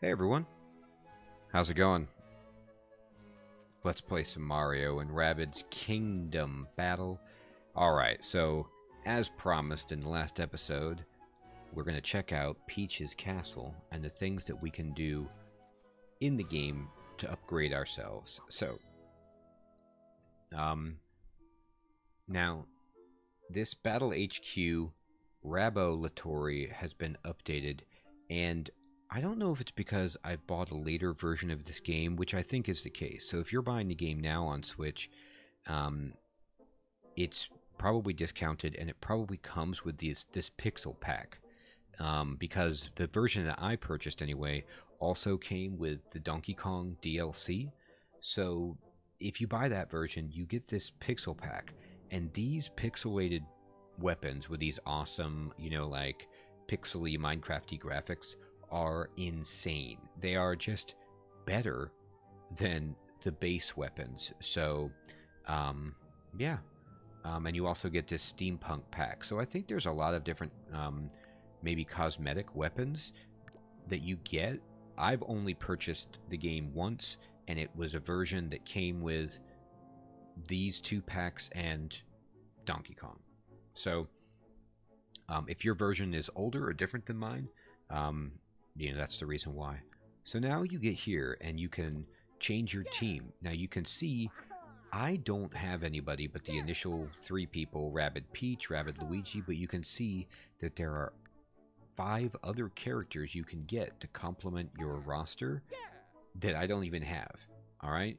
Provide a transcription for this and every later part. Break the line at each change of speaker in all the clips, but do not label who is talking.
Hey everyone, how's it going? Let's play some Mario and Rabbids Kingdom Battle. Alright, so as promised in the last episode, we're going to check out Peach's Castle and the things that we can do in the game to upgrade ourselves. So, um, now, this Battle HQ Rabo Latori has been updated, and I don't know if it's because I bought a later version of this game, which I think is the case. So if you're buying the game now on Switch, um, it's probably discounted, and it probably comes with these this pixel pack. Um, because the version that I purchased anyway also came with the Donkey Kong DLC. So if you buy that version, you get this pixel pack, and these pixelated weapons with these awesome, you know, like pixely Minecrafty graphics are insane. They are just better than the base weapons. So, um, yeah. Um, and you also get this steampunk pack. So I think there's a lot of different, um, maybe cosmetic weapons that you get. I've only purchased the game once, and it was a version that came with these two packs and Donkey Kong. So, um, if your version is older or different than mine, um, you know that's the reason why. So now you get here and you can change your team. Now you can see I don't have anybody but the initial three people, Rabbid Peach, Rabbid Luigi, but you can see that there are five other characters you can get to complement your roster that I don't even have. All right?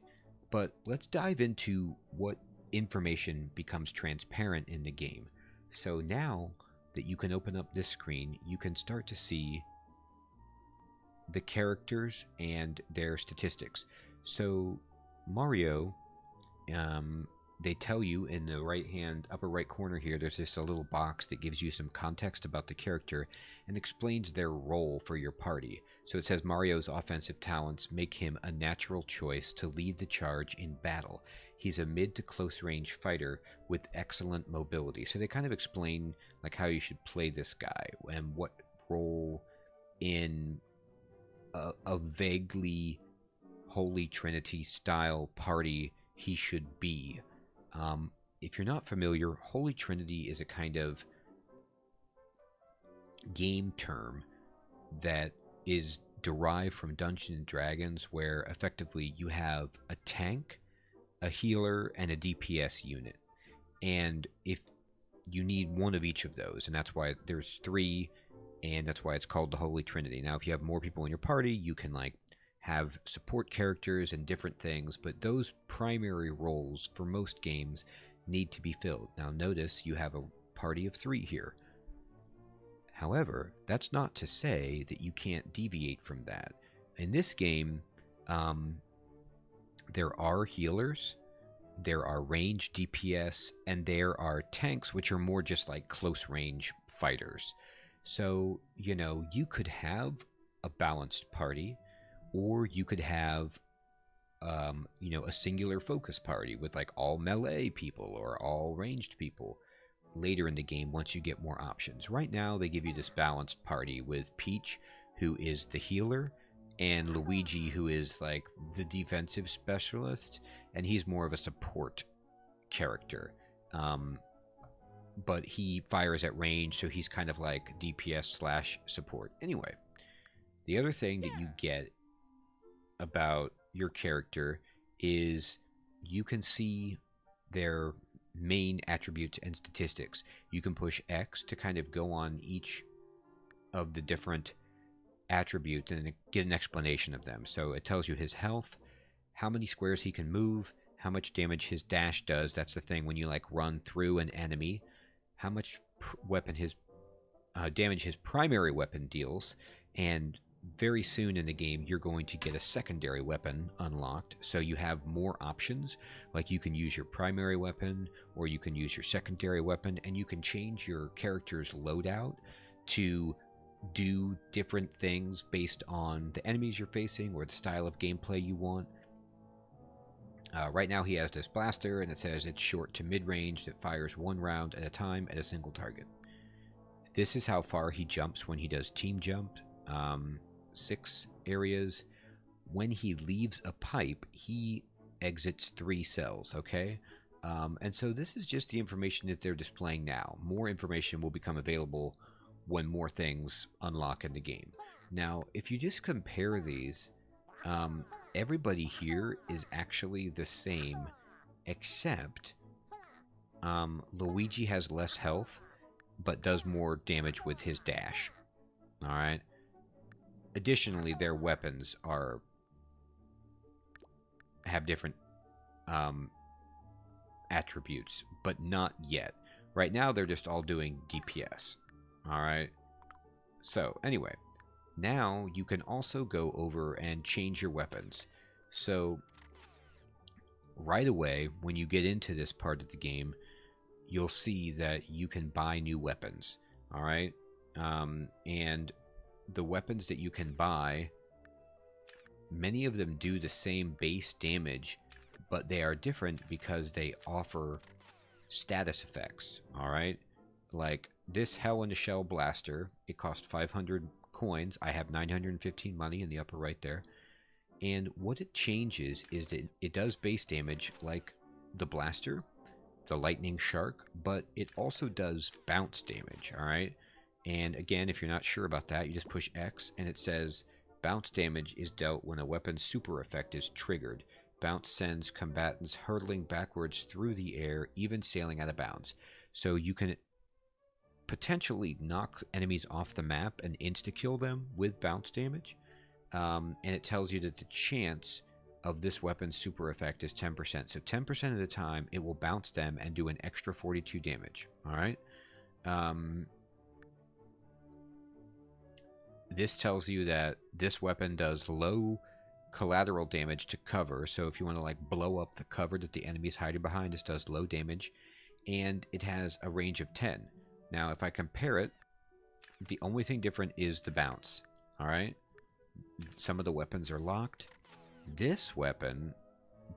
But let's dive into what information becomes transparent in the game. So now that you can open up this screen, you can start to see the characters and their statistics. So Mario, um, they tell you in the right hand upper right corner here, there's just a little box that gives you some context about the character and explains their role for your party. So it says Mario's offensive talents make him a natural choice to lead the charge in battle. He's a mid to close range fighter with excellent mobility. So they kind of explain like how you should play this guy and what role in a, a vaguely Holy Trinity style party he should be. Um, if you're not familiar, Holy Trinity is a kind of game term that is derived from Dungeons and Dragons, where effectively you have a tank, a healer, and a DPS unit. And if you need one of each of those, and that's why there's three, and that's why it's called the Holy Trinity. Now, if you have more people in your party, you can like have support characters and different things, but those primary roles for most games need to be filled. Now, notice you have a party of three here. However, that's not to say that you can't deviate from that. In this game, um, there are healers, there are range DPS, and there are tanks, which are more just like close range fighters. So, you know, you could have a balanced party, or you could have, um, you know, a singular focus party with like all melee people or all ranged people later in the game once you get more options. Right now, they give you this balanced party with Peach, who is the healer, and Luigi, who is like the defensive specialist, and he's more of a support character. Um, but he fires at range, so he's kind of like DPS slash support. Anyway, the other thing that you get about your character is you can see their main attributes and statistics. You can push X to kind of go on each of the different attributes and get an explanation of them. So it tells you his health, how many squares he can move, how much damage his dash does. That's the thing when you like run through an enemy. How much weapon his uh, damage his primary weapon deals, and very soon in the game you're going to get a secondary weapon unlocked. So you have more options like you can use your primary weapon or you can use your secondary weapon and you can change your character's loadout to do different things based on the enemies you're facing or the style of gameplay you want uh, right now he has this blaster and it says it's short to mid-range that fires one round at a time at a single target this is how far he jumps when he does team jump um, six areas. When he leaves a pipe, he exits three cells, okay? Um, and so this is just the information that they're displaying now. More information will become available when more things unlock in the game. Now, if you just compare these, um, everybody here is actually the same, except um, Luigi has less health, but does more damage with his dash. Alright? Additionally, their weapons are have different um, attributes, but not yet. Right now, they're just all doing DPS. Alright? So, anyway, now you can also go over and change your weapons. So, right away, when you get into this part of the game, you'll see that you can buy new weapons. Alright? Um, and the weapons that you can buy, many of them do the same base damage, but they are different because they offer status effects. Alright? Like this Hell in a Shell blaster, it cost 500 coins. I have 915 money in the upper right there. And what it changes is that it does base damage like the blaster, the lightning shark, but it also does bounce damage, alright? And again, if you're not sure about that, you just push X and it says bounce damage is dealt when a weapon's super effect is triggered. Bounce sends combatants hurtling backwards through the air, even sailing out of bounds. So you can potentially knock enemies off the map and insta-kill them with bounce damage. Um, and it tells you that the chance of this weapon's super effect is 10%. So 10% of the time, it will bounce them and do an extra 42 damage. All right? Um, this tells you that this weapon does low collateral damage to cover. So if you want to like blow up the cover that the enemy is hiding behind, this does low damage. And it has a range of 10. Now, if I compare it, the only thing different is the bounce. Alright? Some of the weapons are locked. This weapon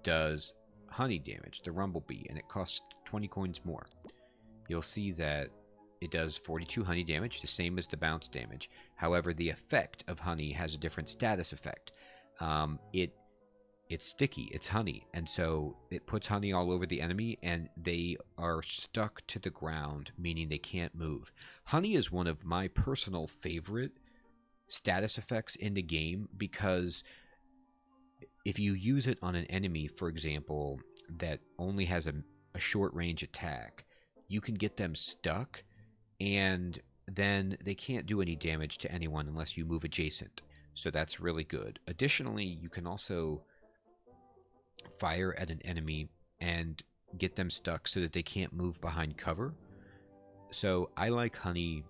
does honey damage, the Rumblebee, and it costs 20 coins more. You'll see that it does 42 honey damage, the same as the bounce damage. However, the effect of honey has a different status effect. Um, it it's sticky, it's honey, and so it puts honey all over the enemy, and they are stuck to the ground, meaning they can't move. Honey is one of my personal favorite status effects in the game because if you use it on an enemy, for example, that only has a, a short range attack, you can get them stuck and then they can't do any damage to anyone unless you move adjacent. So that's really good. Additionally, you can also fire at an enemy and get them stuck so that they can't move behind cover. So I like honey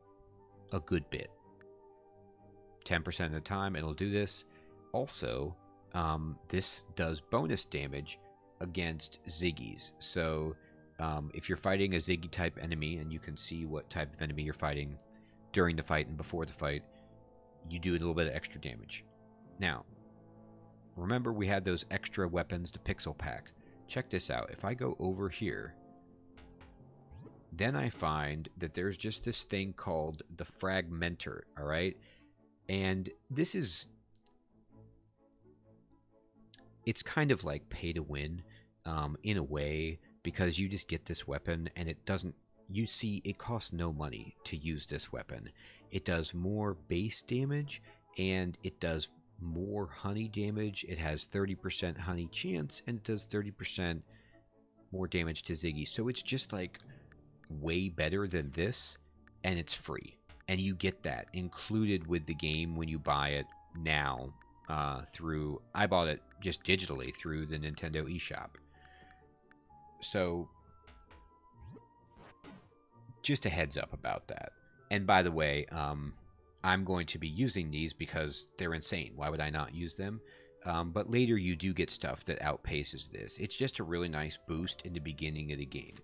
a good bit. 10% of the time it'll do this. Also, um, this does bonus damage against Ziggies. So um, if you're fighting a Ziggy type enemy and you can see what type of enemy you're fighting during the fight and before the fight, you do a little bit of extra damage. Now, remember we had those extra weapons, the pixel pack. Check this out. If I go over here, then I find that there's just this thing called the Fragmenter, alright? And this is... It's kind of like pay to win, um, in a way, because you just get this weapon and it doesn't you see it costs no money to use this weapon it does more base damage and it does more honey damage. It has 30% honey chance and it does 30% more damage to ziggy. So it's just like way better than this and it's free. And you get that included with the game when you buy it now uh, through i bought it just digitally through the nintendo eShop. So, just a heads up about that. And by the way, um, I'm going to be using these because they're insane. Why would I not use them? Um, but later you do get stuff that outpaces this. It's just a really nice boost in the beginning of the game.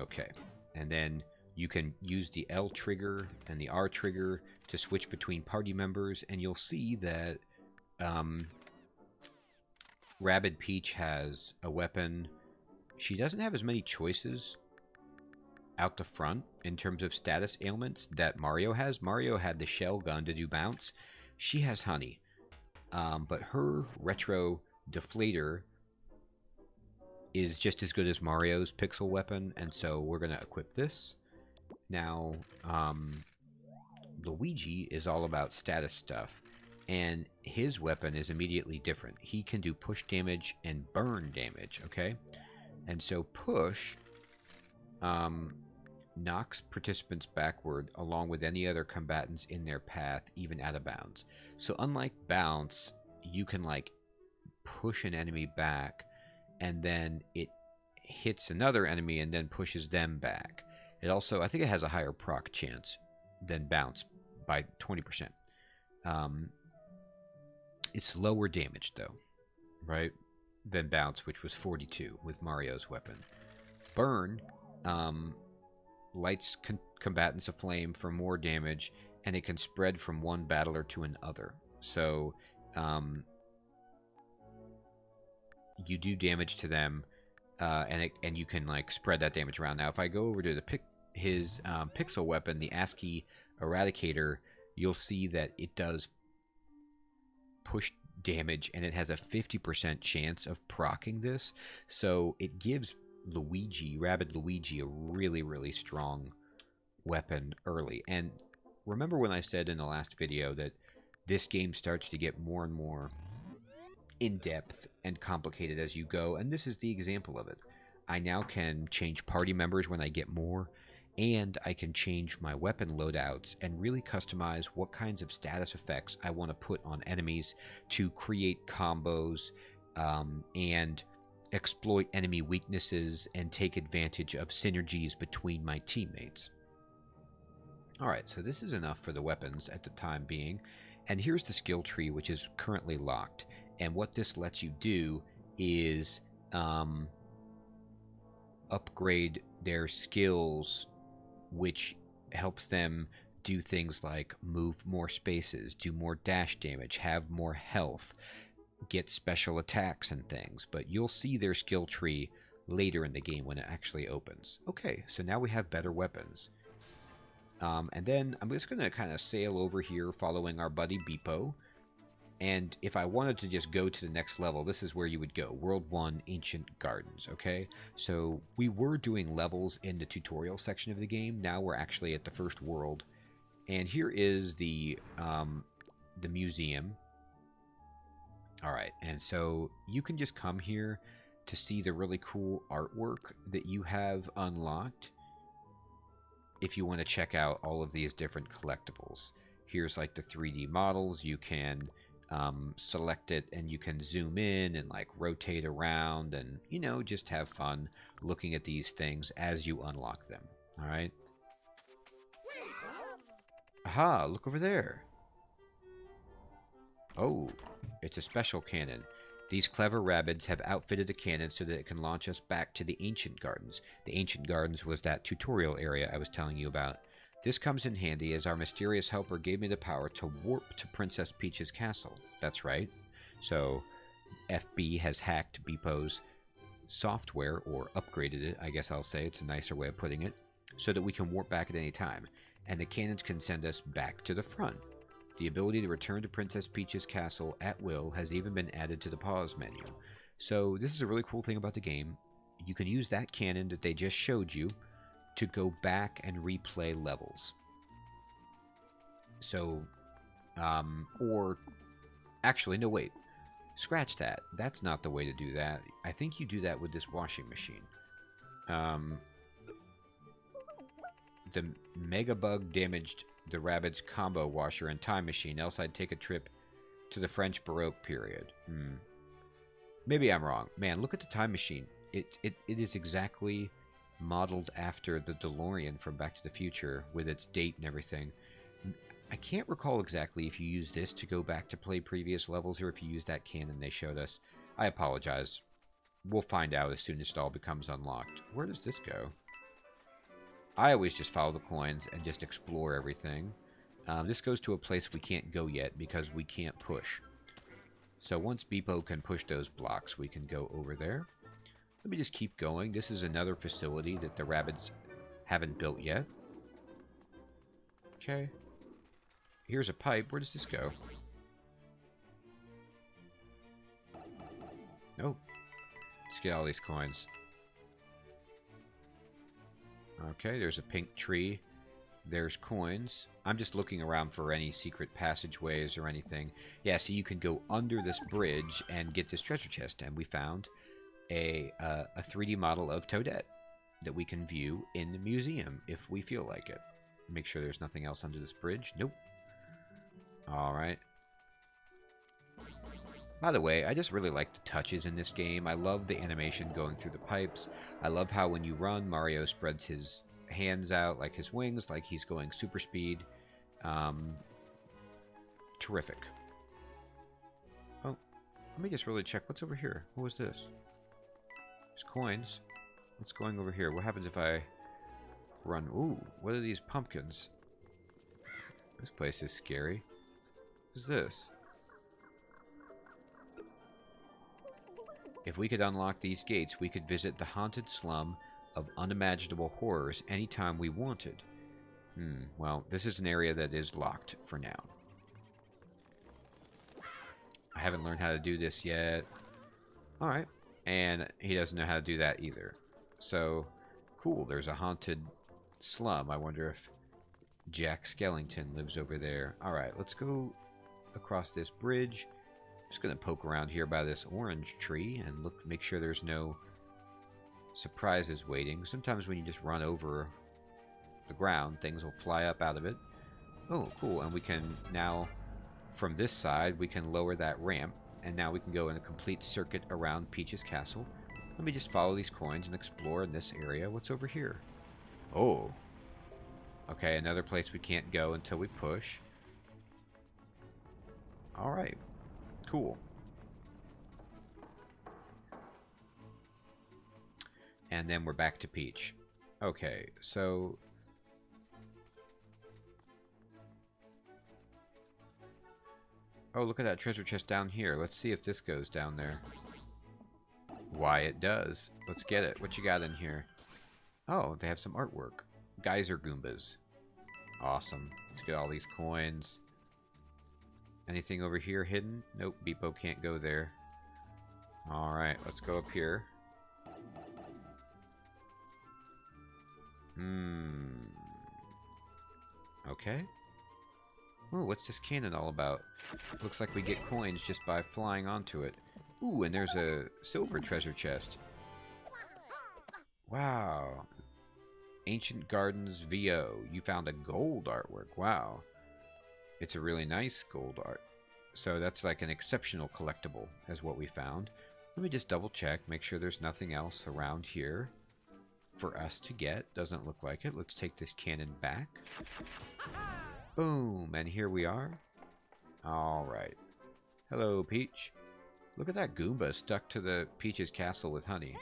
Okay, and then you can use the L trigger and the R trigger to switch between party members, and you'll see that um, Rabbid Peach has a weapon. She doesn't have as many choices out the front in terms of status ailments that Mario has. Mario had the shell gun to do bounce. She has honey. Um, but her retro deflator is just as good as Mario's pixel weapon, and so we're going to equip this. Now, um, Luigi is all about status stuff, and his weapon is immediately different. He can do push damage and burn damage, okay? And so push um, knocks participants backward along with any other combatants in their path, even out of bounds. So unlike bounce, you can like push an enemy back and then it hits another enemy and then pushes them back. It also, I think it has a higher proc chance than bounce by 20%. Um, it's lower damage though, right? Than bounce, which was 42 with Mario's weapon. Burn um, lights combatants aflame for more damage, and it can spread from one battler to another. So, um, you do damage to them, uh, and it, and you can like spread that damage around. Now, if I go over to the pic- his um, pixel weapon, the ASCII Eradicator, you'll see that it does push damage, and it has a 50% chance of procking this. So it gives Luigi, Rabbid Luigi, a really, really strong weapon early. And remember when I said in the last video that this game starts to get more and more in-depth and complicated as you go, and this is the example of it. I now can change party members when I get more, and I can change my weapon loadouts and really customize what kinds of status effects I want to put on enemies to create combos um, and exploit enemy weaknesses, and take advantage of synergies between my teammates. Alright, so this is enough for the weapons at the time being. And here's the skill tree, which is currently locked. And what this lets you do is um, upgrade their skills, which helps them do things like move more spaces, do more dash damage, have more health, get special attacks and things, but you'll see their skill tree later in the game when it actually opens. Okay, so now we have better weapons. Um, and then I'm just going to kind of sail over here following our buddy Beep-O. And if I wanted to just go to the next level, this is where you would go. World 1, Ancient Gardens, okay? So we were doing levels in the tutorial section of the game. Now we're actually at the first world. And here is the, um, the museum. All right, and so you can just come here to see the really cool artwork that you have unlocked if you want to check out all of these different collectibles. Here's like the 3D models. You can um, select it and you can zoom in and like rotate around and, you know, just have fun looking at these things as you unlock them. All right. Aha, look over there. Oh, it's a special cannon. These clever rabbits have outfitted the cannon so that it can launch us back to the Ancient Gardens. The Ancient Gardens was that tutorial area I was telling you about. This comes in handy as our mysterious helper gave me the power to warp to Princess Peach's castle. That's right. So, FB has hacked Beep-O's software, or upgraded it, I guess I'll say. It's a nicer way of putting it. So that we can warp back at any time. And the cannons can send us back to the front. The ability to return to Princess Peach's castle at will has even been added to the pause menu. So this is a really cool thing about the game. You can use that cannon that they just showed you to go back and replay levels. So, um, or actually, no, wait. Scratch that. That's not the way to do that. I think you do that with this washing machine. Um, the Megabug damaged the Rabbids combo washer and time machine, else I'd take a trip to the French Baroque period. Hmm. Maybe I'm wrong. Man, look at the time machine. It, it, it is exactly modeled after the DeLorean from Back to the Future with its date and everything. I can't recall exactly if you use this to go back to play previous levels or if you use that cannon they showed us. I apologize. We'll find out as soon as it all becomes unlocked. Where does this go? I always just follow the coins and just explore everything. Um, this goes to a place we can't go yet because we can't push. So once Beep-O can push those blocks, we can go over there. Let me just keep going. This is another facility that the rabbits haven't built yet. Okay. Here's a pipe. Where does this go? Oh. Let's get all these coins. Okay, there's a pink tree. There's coins. I'm just looking around for any secret passageways or anything. Yeah, so you can go under this bridge and get this treasure chest. And we found a, uh, a 3D model of Toadette that we can view in the museum if we feel like it. Make sure there's nothing else under this bridge. Nope. Alright. By the way, I just really like the touches in this game. I love the animation going through the pipes. I love how when you run, Mario spreads his hands out like his wings, like he's going super speed. Um, terrific. Oh, let me just really check. What's over here? What was this? There's coins. What's going over here? What happens if I run? Ooh, what are these pumpkins? This place is scary. What is this? If we could unlock these gates, we could visit the haunted slum of unimaginable horrors anytime we wanted. Hmm, well, this is an area that is locked for now. I haven't learned how to do this yet. Alright. And he doesn't know how to do that either. So, cool. There's a haunted slum. I wonder if Jack Skellington lives over there. Alright, let's go across this bridge. Just gonna poke around here by this orange tree and look, make sure there's no surprises waiting. Sometimes when you just run over the ground, things will fly up out of it. Oh, cool. And we can now, from this side, we can lower that ramp. And now we can go in a complete circuit around Peach's castle. Let me just follow these coins and explore in this area. What's over here? Oh. Okay, another place we can't go until we push. Alright. Cool. And then we're back to Peach. Okay, so... Oh, look at that treasure chest down here. Let's see if this goes down there. Why, it does. Let's get it. What you got in here? Oh, they have some artwork. Geyser Goombas. Awesome. Let's get all these coins. Anything over here hidden? Nope, Beep-O can't go there. Alright, let's go up here. Hmm. Okay. Ooh, what's this cannon all about? Looks like we get coins just by flying onto it. Ooh, and there's a silver treasure chest. Wow. Ancient Gardens VO. You found a gold artwork. Wow. It's a really nice gold art. So that's like an exceptional collectible, is what we found. Let me just double check, make sure there's nothing else around here for us to get. Doesn't look like it. Let's take this cannon back. Boom, and here we are. Alright. Hello, Peach. Look at that Goomba stuck to the Peach's castle with honey.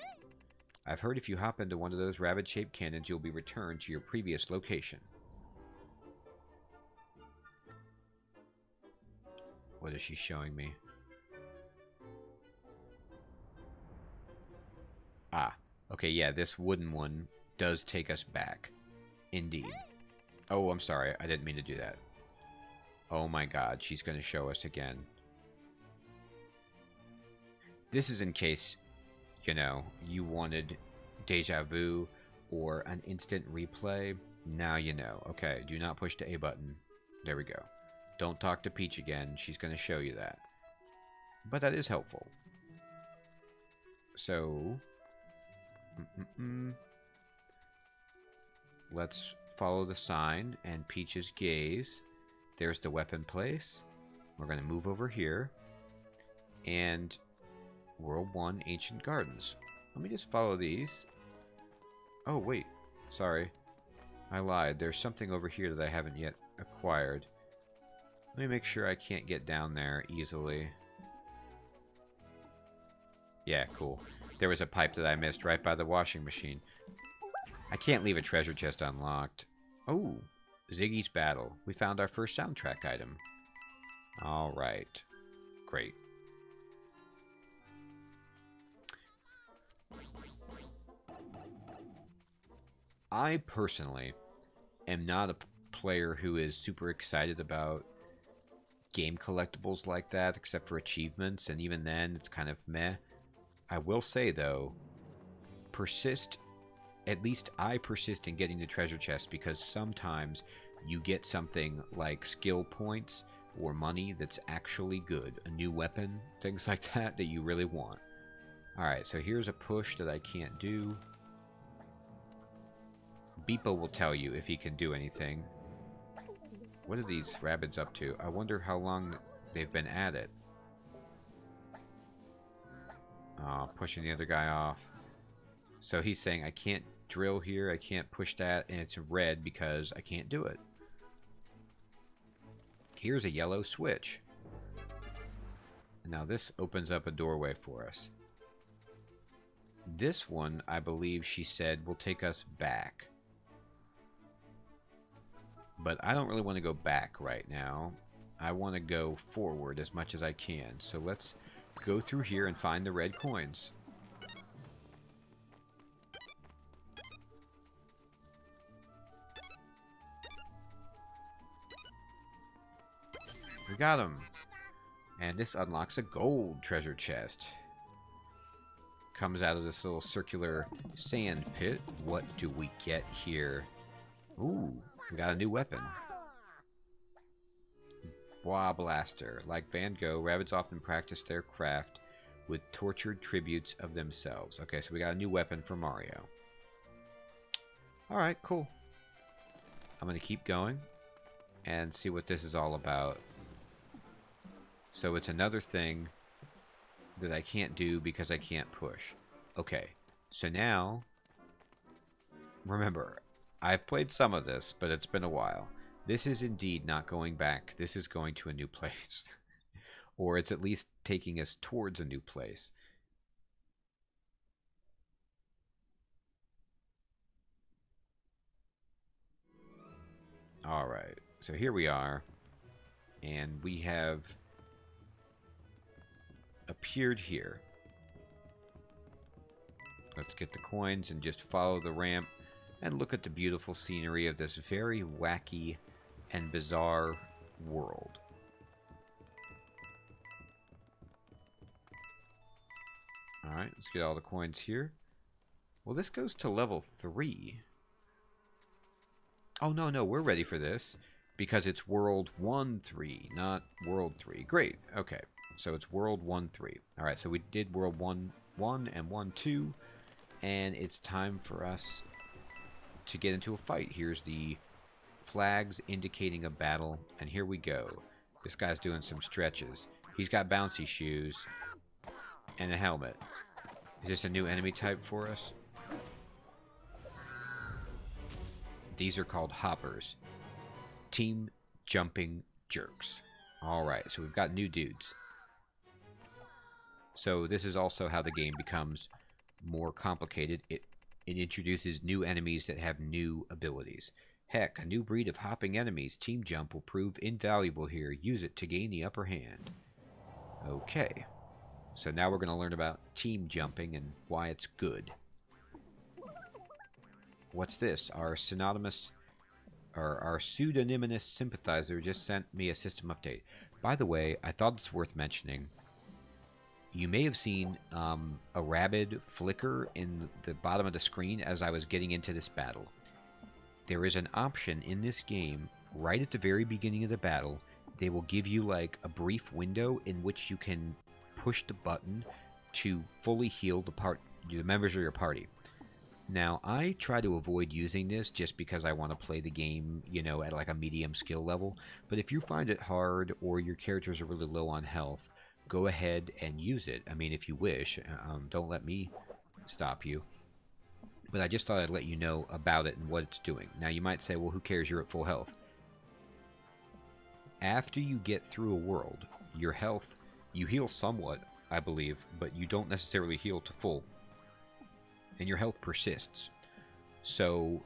I've heard if you hop into one of those rabbit-shaped cannons, you'll be returned to your previous location. What is she showing me? Ah, okay, yeah, this wooden one does take us back. Indeed. Oh, I'm sorry, I didn't mean to do that. Oh my god, she's going to show us again. This is in case, you know, you wanted deja vu or an instant replay. Now you know. Okay, do not push the A button. There we go. Don't talk to Peach again. She's going to show you that. But that is helpful. So... Mm -mm -mm. Let's follow the sign and Peach's gaze. There's the weapon place. We're going to move over here. And World 1 Ancient Gardens. Let me just follow these. Oh, wait. Sorry. I lied. There's something over here that I haven't yet acquired. Let me make sure I can't get down there easily. Yeah, cool. There was a pipe that I missed right by the washing machine. I can't leave a treasure chest unlocked. Oh, Ziggy's Battle. We found our first soundtrack item. Alright. Great. I personally am not a player who is super excited about game collectibles like that, except for achievements, and even then, it's kind of meh. I will say, though, persist, at least I persist in getting the treasure chest because sometimes you get something like skill points or money that's actually good, a new weapon, things like that that you really want. Alright, so here's a push that I can't do. Beep-O will tell you if he can do anything. What are these rabbits up to? I wonder how long they've been at it. Oh, pushing the other guy off. So he's saying, I can't drill here, I can't push that, and it's red because I can't do it. Here's a yellow switch. Now this opens up a doorway for us. This one, I believe she said, will take us back. But I don't really want to go back right now. I want to go forward as much as I can. So let's go through here and find the red coins. We got him. And this unlocks a gold treasure chest. Comes out of this little circular sand pit. What do we get here? Ooh, we got a new weapon. Bois Blaster. Like Van Gogh, rabbits often practice their craft with tortured tributes of themselves. Okay, so we got a new weapon for Mario. Alright, cool. I'm going to keep going and see what this is all about. So it's another thing that I can't do because I can't push. Okay, so now, remember, I've played some of this, but it's been a while. This is indeed not going back. This is going to a new place. or it's at least taking us towards a new place. Alright, so here we are. And we have appeared here. Let's get the coins and just follow the ramp and look at the beautiful scenery of this very wacky and bizarre world. Alright, let's get all the coins here. Well, this goes to level 3. Oh, no, no, we're ready for this. Because it's World 1-3, not World 3. Great, okay. So it's World 1-3. Alright, so we did World 1-1 and 1-2. And it's time for us to get into a fight. Here's the flags indicating a battle, and here we go. This guy's doing some stretches. He's got bouncy shoes and a helmet. Is this a new enemy type for us? These are called hoppers. Team jumping jerks. Alright, so we've got new dudes. So this is also how the game becomes more complicated. It it introduces new enemies that have new abilities. Heck, a new breed of hopping enemies, Team Jump, will prove invaluable here. Use it to gain the upper hand. Okay. So now we're going to learn about team jumping and why it's good. What's this? Our synonymous or our pseudonymous sympathizer just sent me a system update. By the way, I thought it's worth mentioning you may have seen um, a rabid flicker in the bottom of the screen as I was getting into this battle. There is an option in this game, right at the very beginning of the battle, they will give you like a brief window in which you can push the button to fully heal the part the members of your party. Now, I try to avoid using this just because I want to play the game, you know, at like a medium skill level. But if you find it hard or your characters are really low on health, go ahead and use it. I mean, if you wish. Um, don't let me stop you. But I just thought I'd let you know about it and what it's doing. Now, you might say, well, who cares? You're at full health. After you get through a world, your health, you heal somewhat, I believe, but you don't necessarily heal to full. And your health persists. So,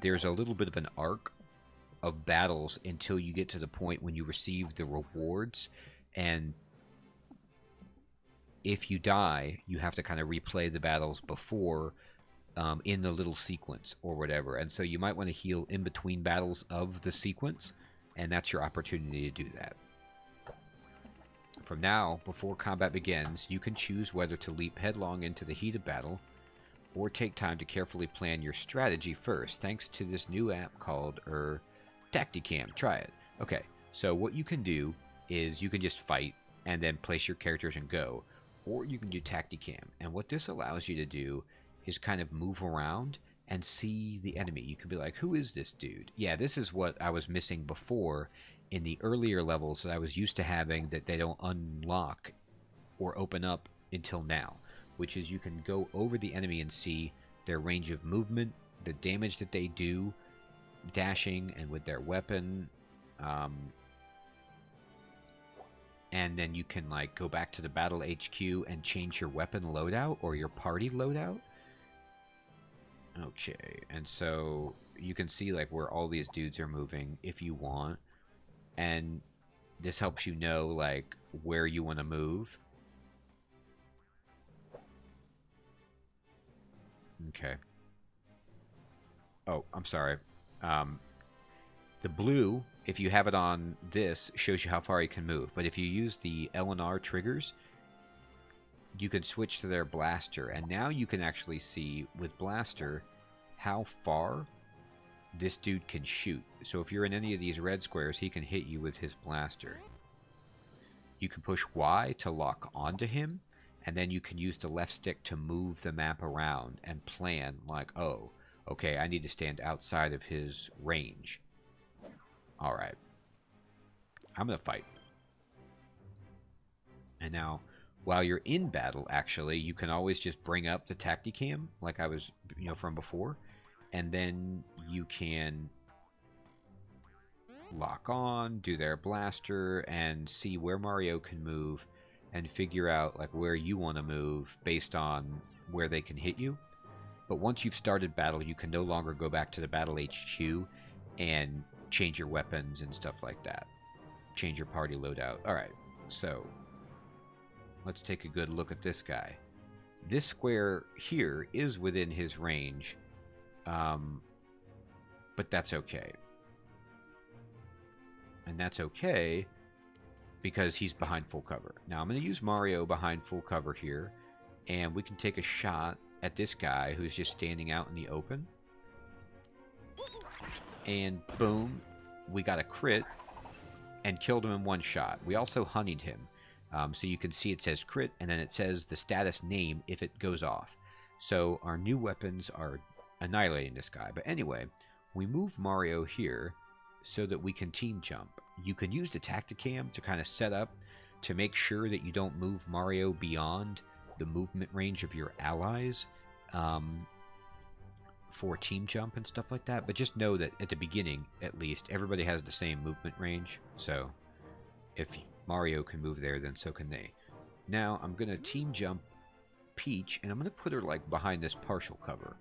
there's a little bit of an arc of battles until you get to the point when you receive the rewards and if you die, you have to kind of replay the battles before um, in the little sequence or whatever. And so you might want to heal in between battles of the sequence, and that's your opportunity to do that. From now, before combat begins, you can choose whether to leap headlong into the heat of battle or take time to carefully plan your strategy first, thanks to this new app called er, Tacticam. Try it. Okay, so what you can do is you can just fight and then place your characters and go, or you can do Tacticam. And what this allows you to do is kind of move around and see the enemy. You can be like, who is this dude? Yeah, this is what I was missing before in the earlier levels that I was used to having that they don't unlock or open up until now, which is you can go over the enemy and see their range of movement, the damage that they do, dashing and with their weapon. Um, and then you can like go back to the battle HQ and change your weapon loadout or your party loadout. Okay, and so you can see like where all these dudes are moving if you want. And this helps you know like where you want to move. Okay. Oh, I'm sorry. Um, the blue, if you have it on this, shows you how far you can move. But if you use the L and R triggers, you can switch to their blaster. And now you can actually see with blaster how far this dude can shoot. So if you're in any of these red squares, he can hit you with his blaster. You can push Y to lock onto him, and then you can use the left stick to move the map around and plan like, oh, okay, I need to stand outside of his range. Alright. I'm going to fight. And now, while you're in battle, actually, you can always just bring up the Tacticam, like I was, you know, from before. And then you can lock on, do their blaster, and see where Mario can move and figure out like where you want to move based on where they can hit you. But once you've started battle, you can no longer go back to the battle HQ and change your weapons and stuff like that. Change your party loadout. Alright, so let's take a good look at this guy. This square here is within his range, um, but that's okay. And that's okay because he's behind full cover. Now I'm going to use Mario behind full cover here, and we can take a shot at this guy who's just standing out in the open. And boom, we got a crit and killed him in one shot. We also honeyed him. Um, so you can see it says crit, and then it says the status name if it goes off. So our new weapons are annihilating this guy. But anyway, we move Mario here so that we can team jump. You can use the Tacticam to kind of set up to make sure that you don't move Mario beyond the movement range of your allies um, for team jump and stuff like that. But just know that at the beginning, at least, everybody has the same movement range. So if Mario can move there, then so can they. Now I'm going to team jump Peach, and I'm going to put her like behind this partial cover.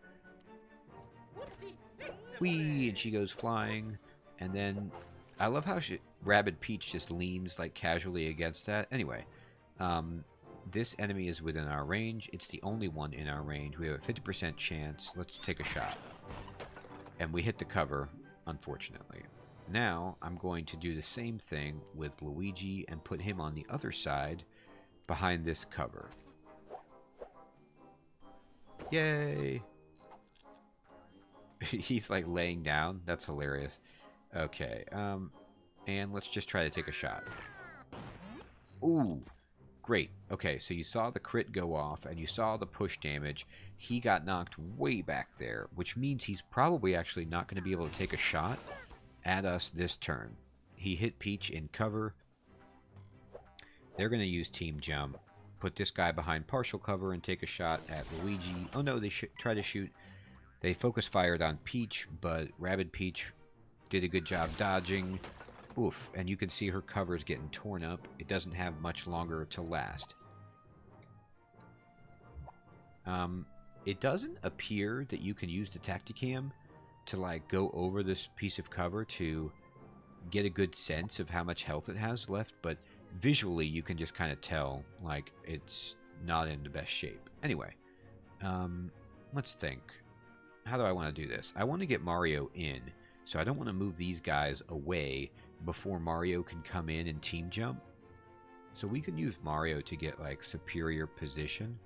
Whee! And she goes flying. And then I love how she, Rabbid Peach just leans like casually against that. Anyway, um, this enemy is within our range. It's the only one in our range. We have a 50% chance. Let's take a shot. And we hit the cover, unfortunately. Now, I'm going to do the same thing with Luigi and put him on the other side behind this cover. Yay! He's like laying down. That's hilarious. Okay, um, and let's just try to take a shot. Ooh, great. Okay, so you saw the crit go off, and you saw the push damage. He got knocked way back there, which means he's probably actually not going to be able to take a shot at us this turn. He hit Peach in cover. They're going to use Team Jump. Put this guy behind partial cover and take a shot at Luigi. Oh no, they should try to shoot. They focus fired on Peach, but Rabbid Peach did a good job dodging. Oof, and you can see her cover is getting torn up. It doesn't have much longer to last. Um, it doesn't appear that you can use the Tacticam to like go over this piece of cover to get a good sense of how much health it has left, but visually you can just kind of tell like it's not in the best shape. Anyway, um, let's think. How do I want to do this? I want to get Mario in, so I don't want to move these guys away before Mario can come in and team jump. So we can use Mario to get like superior position.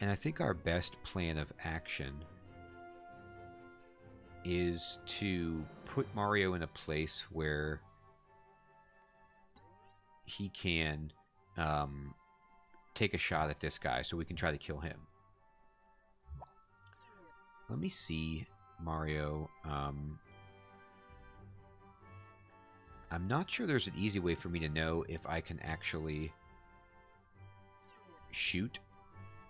And I think our best plan of action is to put Mario in a place where he can um, take a shot at this guy so we can try to kill him. Let me see Mario. Um, I'm not sure there's an easy way for me to know if I can actually shoot.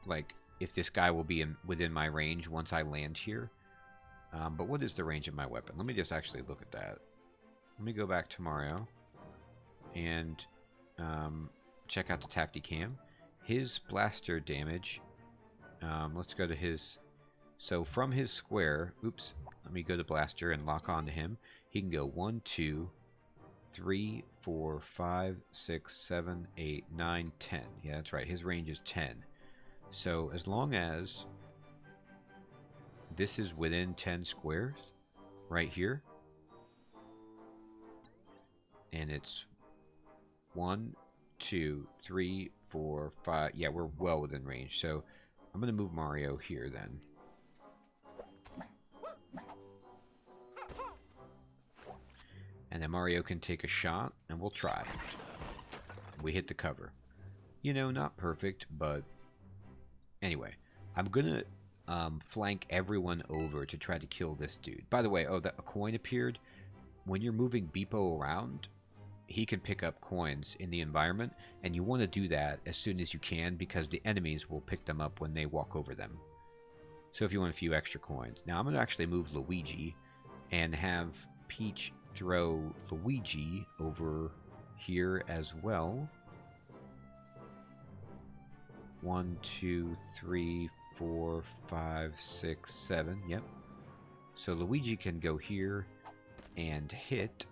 Like, if this guy will be in, within my range once I land here. Um, but what is the range of my weapon? Let me just actually look at that. Let me go back to Mario and um, check out the Tacticam. His blaster damage, um, let's go to his... So from his square, oops, let me go to blaster and lock on to him. He can go 1, 2, 3, 4, 5, 6, 7, 8, 9, 10. Yeah, that's right. His range is 10. So as long as this is within 10 squares, right here, and it's 1, 2, 3, 4, 5. Yeah, we're well within range. So I'm going to move Mario here then. And then Mario can take a shot, and we'll try. We hit the cover. You know, not perfect, but... Anyway, I'm gonna um, flank everyone over to try to kill this dude. By the way, oh, that a coin appeared. When you're moving Beep-O around, he can pick up coins in the environment, and you want to do that as soon as you can because the enemies will pick them up when they walk over them. So if you want a few extra coins. Now I'm going to actually move Luigi and have Peach throw Luigi over here as well. One, two, three, four, five, six, seven. Yep. So Luigi can go here and hit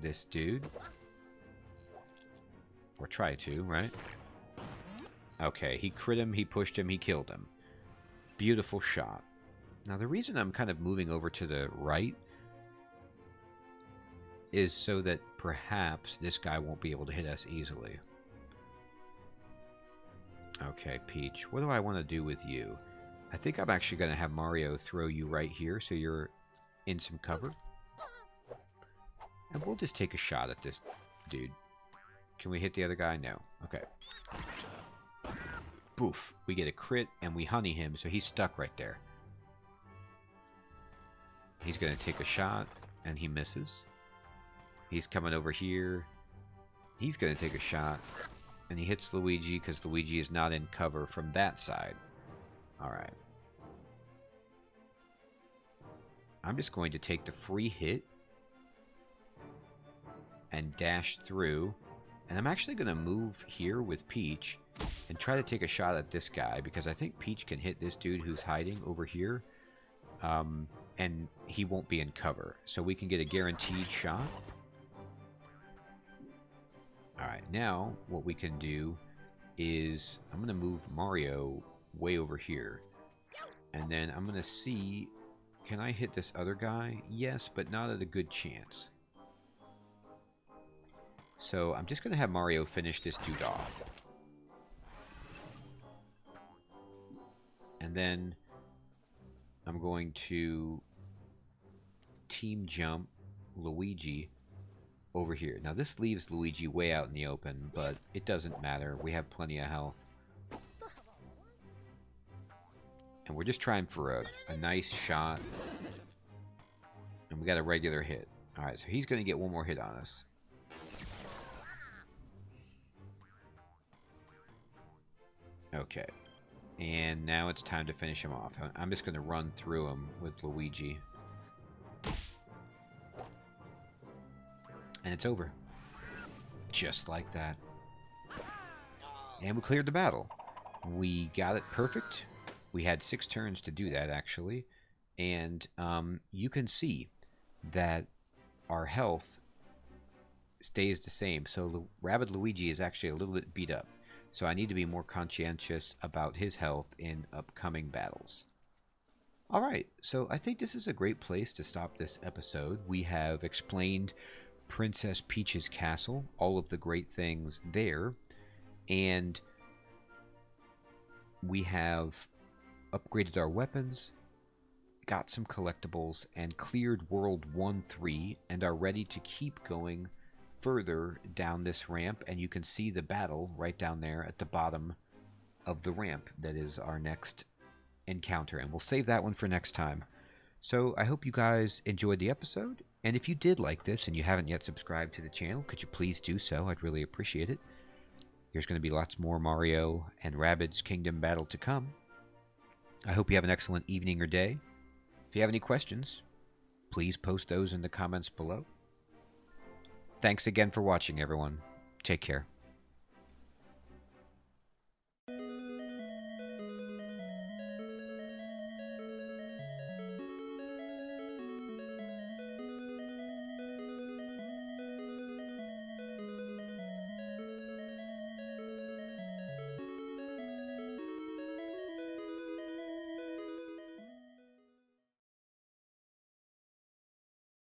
this dude. Or try to, right? Okay, he crit him, he pushed him, he killed him. Beautiful shot. Now the reason I'm kind of moving over to the right is so that perhaps this guy won't be able to hit us easily. Okay, Peach, what do I want to do with you? I think I'm actually going to have Mario throw you right here so you're in some cover. And we'll just take a shot at this dude. Can we hit the other guy? No. Okay. Boof. We get a crit and we honey him, so he's stuck right there. He's going to take a shot and he misses. He's coming over here. He's going to take a shot. And he hits Luigi because Luigi is not in cover from that side. Alright. I'm just going to take the free hit and dash through. And I'm actually going to move here with Peach and try to take a shot at this guy because I think Peach can hit this dude who's hiding over here. Um, and he won't be in cover. So we can get a guaranteed shot. Alright, now what we can do is I'm going to move Mario way over here. And then I'm going to see, can I hit this other guy? Yes, but not at a good chance. So I'm just going to have Mario finish this dude off. And then I'm going to team jump Luigi over here. Now this leaves Luigi way out in the open, but it doesn't matter. We have plenty of health. And we're just trying for a, a nice shot. And we got a regular hit. Alright, so he's going to get one more hit on us. Okay. And now it's time to finish him off. I'm just going to run through him with Luigi. And it's over. Just like that. And we cleared the battle. We got it perfect. We had six turns to do that, actually. And um, you can see that our health stays the same. So Rabbid Luigi is actually a little bit beat up. So I need to be more conscientious about his health in upcoming battles. All right, so I think this is a great place to stop this episode. We have explained Princess Peach's castle, all of the great things there, and we have upgraded our weapons, got some collectibles, and cleared World 1 3, and are ready to keep going further down this ramp. And you can see the battle right down there at the bottom of the ramp that is our next encounter, and we'll save that one for next time. So I hope you guys enjoyed the episode, and if you did like this and you haven't yet subscribed to the channel, could you please do so? I'd really appreciate it. There's going to be lots more Mario and Rabbids Kingdom battle to come. I hope you have an excellent evening or day. If you have any questions, please post those in the comments below. Thanks again for watching, everyone. Take care.